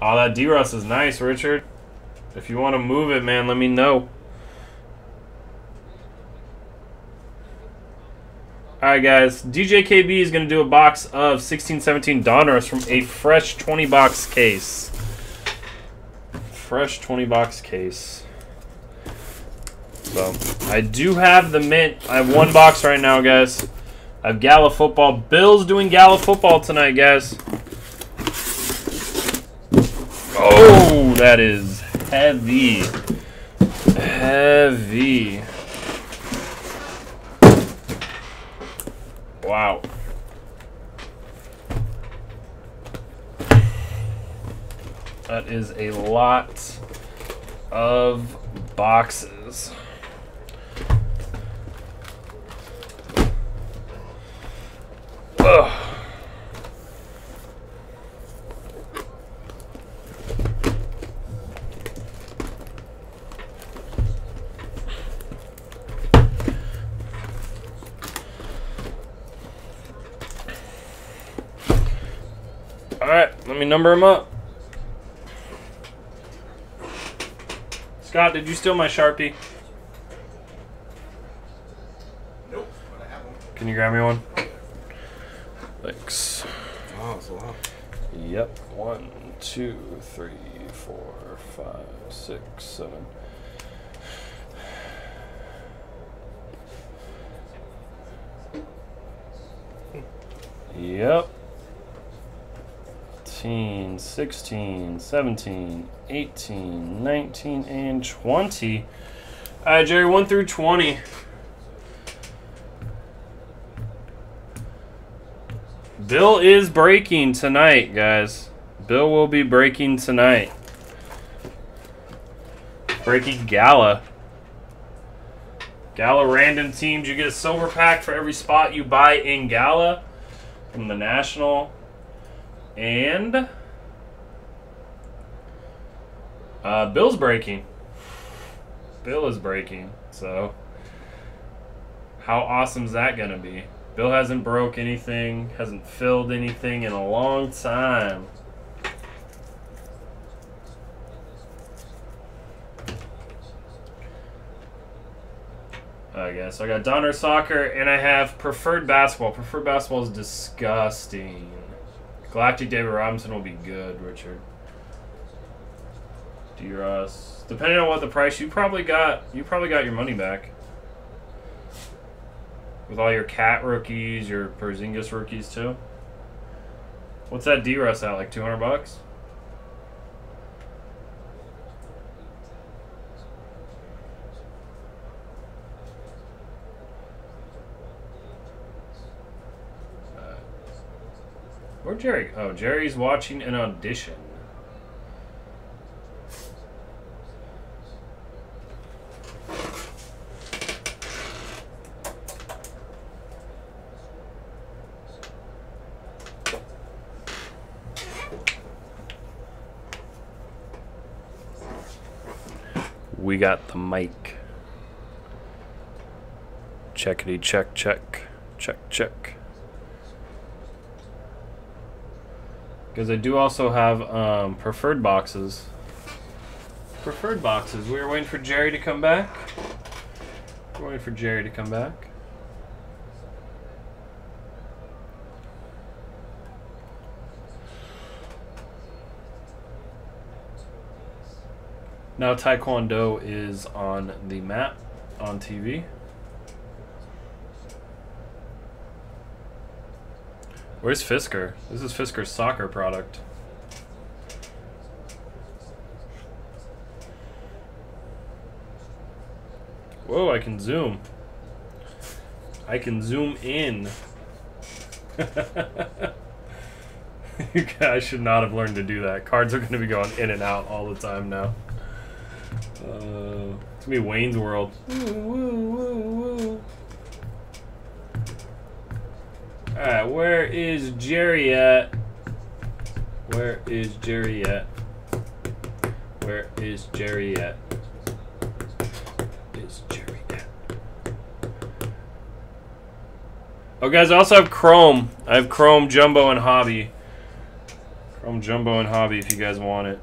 Oh, that D-Russ is nice, Richard. If you want to move it, man, let me know. Alright, guys. DJKB is going to do a box of 1617 Donruss from a fresh 20 box case. Fresh 20 box case. So, I do have the mint. I have one box right now, guys. I have Gala football. Bill's doing Gala football tonight, guys. Oh, that is heavy. Heavy. Wow. That is a lot of boxes. Ugh. Alright, let me number them up. Scott, did you steal my Sharpie? Nope, but I have one. Can you grab me one? Thanks. Oh, it's a lot. Yep. One, two, three, four, five, six, seven. Yep. 15, 16, 17, 18, 19, and 20. All right, Jerry, 1 through 20. Bill is breaking tonight, guys. Bill will be breaking tonight. Breaking Gala. Gala random teams. You get a silver pack for every spot you buy in Gala from the National. And uh, Bill's breaking. Bill is breaking. So how awesome is that going to be? Bill hasn't broke anything, hasn't filled anything in a long time. I guess I got Donner Soccer and I have Preferred Basketball. Preferred Basketball is disgusting. Galactic David Robinson will be good, Richard. D-Ross. Depending on what the price, you probably got you probably got your money back. With all your KAT rookies, your Porzingis rookies too. What's that D-Russ at? Like 200 bucks? Where Jerry? Oh, Jerry's watching an audition. We got the mic. Checkity check check. Check check. Because I do also have um, preferred boxes. Preferred boxes. We were waiting for Jerry to come back. We're waiting for Jerry to come back. Now Taekwondo is on the map on TV. Where's Fisker? This is Fisker's soccer product. Whoa, I can zoom. I can zoom in. you guys should not have learned to do that. Cards are going to be going in and out all the time now. Uh, it's gonna be Wayne's World. Woo, woo, woo, Alright, where is Jerry at? Where is Jerry at? Where is Jerry at? Is Jerry at? Oh, guys, I also have Chrome. I have Chrome, Jumbo, and Hobby. Chrome Jumbo and Hobby if you guys want it.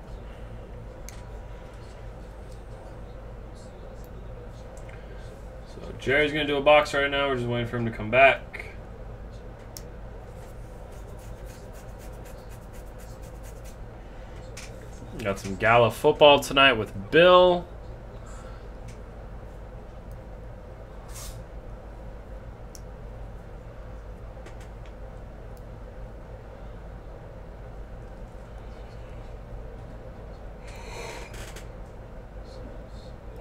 So Jerry's gonna do a box right now. We're just waiting for him to come back. Got some gala football tonight with Bill.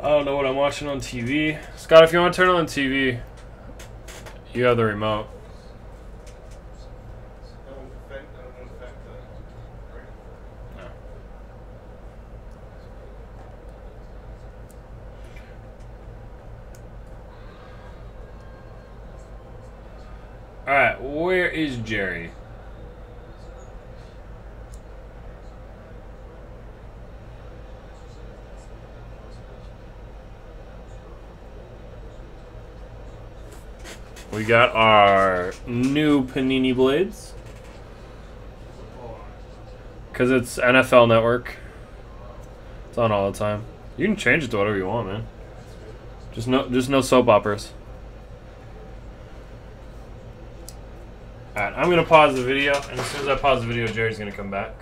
I don't know what I'm watching on TV. Scott, if you want to turn on TV, you have the remote. That won't affect, that won't affect the, right? Alright, where is Jerry? We got our new Panini Blades. Because it's NFL Network. It's on all the time. You can change it to whatever you want, man. Just no, just no soap operas. Alright, I'm gonna pause the video, and as soon as I pause the video, Jerry's gonna come back.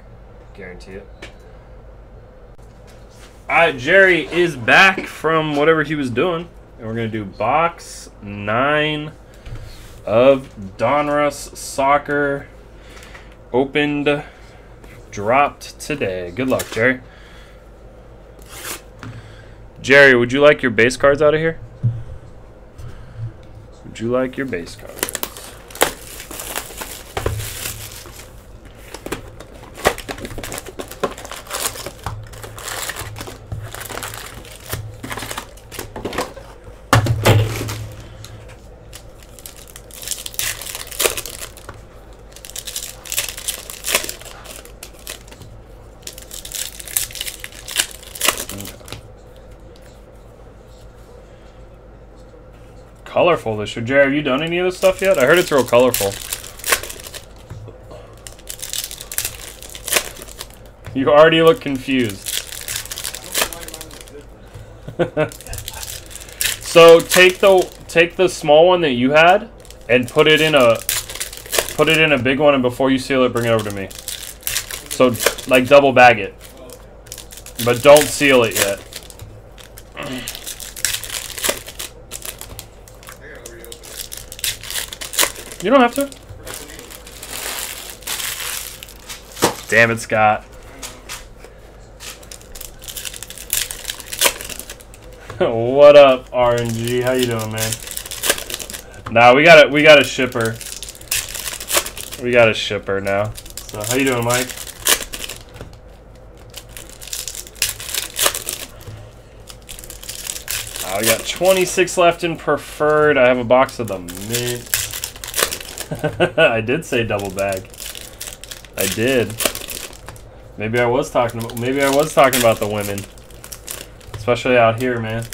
Guarantee it. Alright, Jerry is back from whatever he was doing. And we're gonna do box nine of Donruss Soccer. Opened, dropped today. Good luck, Jerry. Jerry, would you like your base cards out of here? Would you like your base cards? Colorful this year. Jerry, have you done any of this stuff yet? I heard it's real colorful. You already look confused. so take the take the small one that you had and put it in a put it in a big one and before you seal it bring it over to me. So like double bag it. But don't seal it yet. I gotta reopen it. You don't have to. Damn it, Scott. what up, RNG? How you doing, man? Nah, we got a we got a shipper. We got a shipper now. So how you doing, Mike? We got 26 left in preferred. I have a box of the mint. I did say double bag. I did. Maybe I was talking about maybe I was talking about the women. Especially out here, man.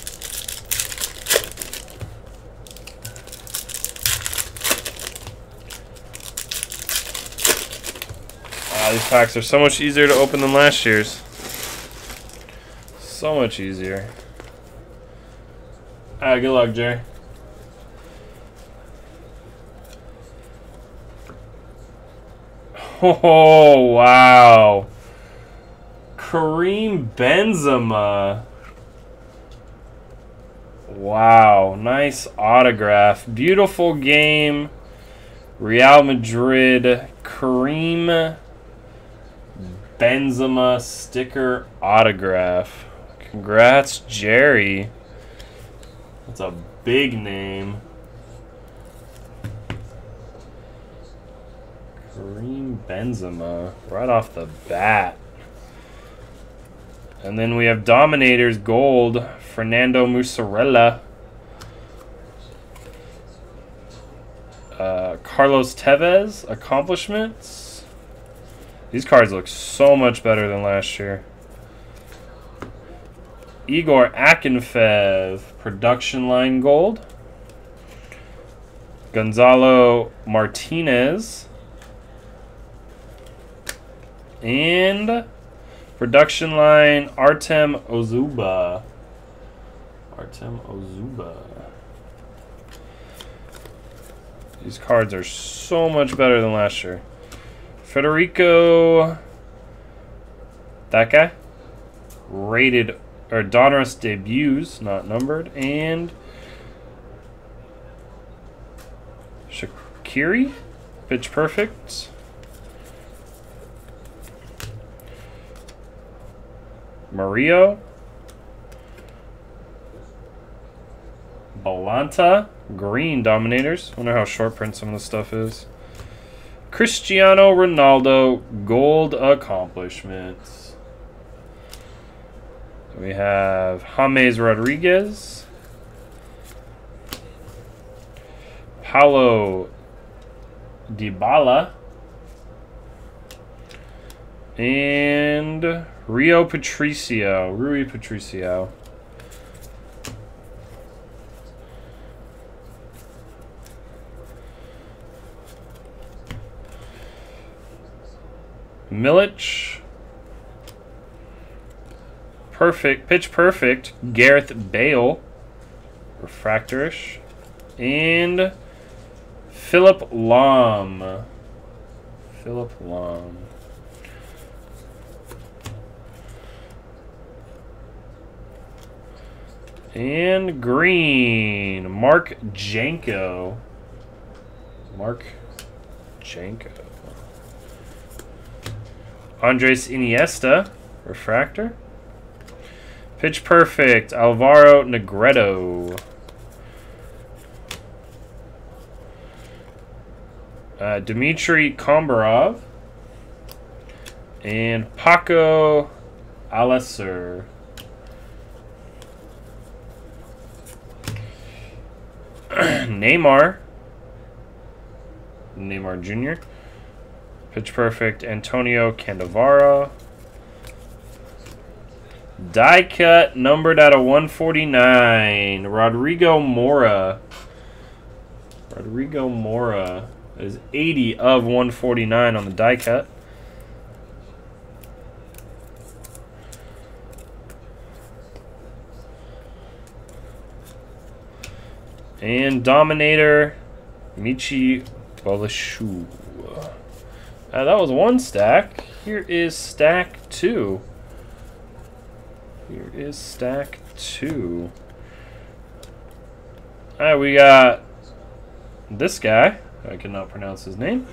Ah, these packs are so much easier to open than last year's. So much easier. Alright, good luck, Jerry. Oh, wow. Karim Benzema. Wow, nice autograph. Beautiful game. Real Madrid. Karim Benzema sticker autograph. Congrats, Jerry. That's a big name. Karim Benzema right off the bat. And then we have Dominators Gold, Fernando Musarella. Uh, Carlos Tevez, Accomplishments. These cards look so much better than last year. Igor Akinfeev, Production Line Gold. Gonzalo Martinez. And production line Artem Ozuba. Artem Ozuba. These cards are so much better than last year. Federico. That guy. Rated or Donruss debuts, not numbered, and Shaqiri, pitch perfect. Mario, Balanta, green dominators. Wonder how short print some of the stuff is. Cristiano Ronaldo, gold accomplishments. We have James Rodriguez. Paulo Dybala. And Rio Patricio. Rui Patricio. Milic. Perfect. Pitch perfect. Gareth Bale. Refractorish. And Philipp Lahm. Philipp Lahm. And green. Marc Janko. Marc Janko. Andres Iniesta. Refractor. Pitch perfect. Alvaro Negredo. Uh, Dmitry Kombarov. And Paco Alesser. Neymar. Neymar Jr. Pitch perfect. Antonio Candavara. Die cut numbered out of 149. Rodrigo Mora. Rodrigo Mora is 80 of 149 on the die cut. And Dominator Michi Balashu. Uh, that was one stack. Here is stack two. Here is stack two. Alright, we got this guy. I cannot pronounce his name.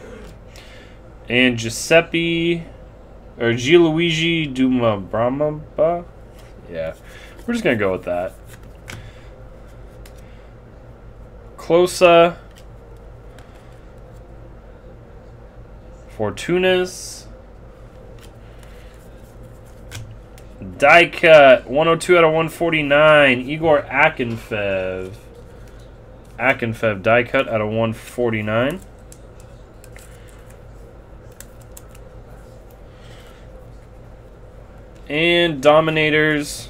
And Giuseppe or Gianluigi Duma Brahmaba. Yeah. We're just gonna go with that. Closa. Fortunas. Die cut, 102 out of 149. Igor Akinfeev. Akinfeev die cut out of 149. And Dominators.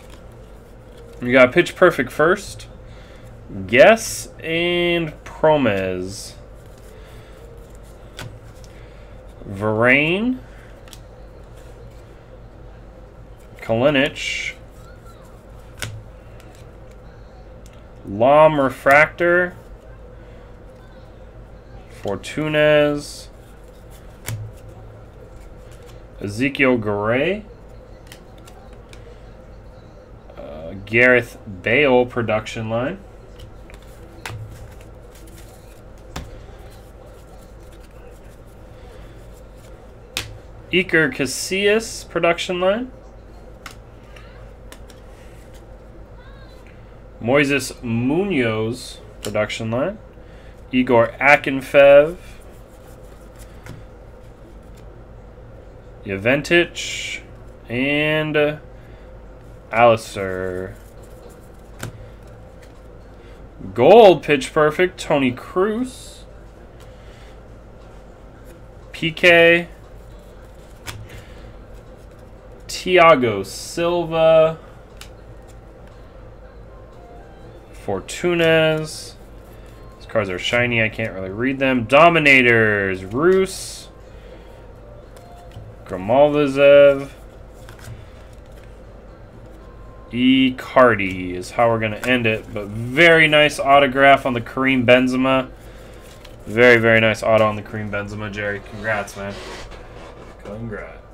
We got Pitch Perfect first. Guess and Promes. Varane. Kalinic. Lom Refractor. Fortunes. Ezequiel Garay. Uh, Gareth Bale production line. Iker Casillas production line. Moises Munoz production line. Igor Akinfeev. Juventus. And uh, Alistair. Gold pitch perfect. Toni Kroos. PK. Thiago Silva. Fortunas. These cards are shiny. I can't really read them. Dominators. Roos. Gromalvazev. E. Cardi is how we're going to end it. But very nice autograph on the Karim Benzema. Very, very nice auto on the Karim Benzema, Jerry. Congrats, man. Congrats.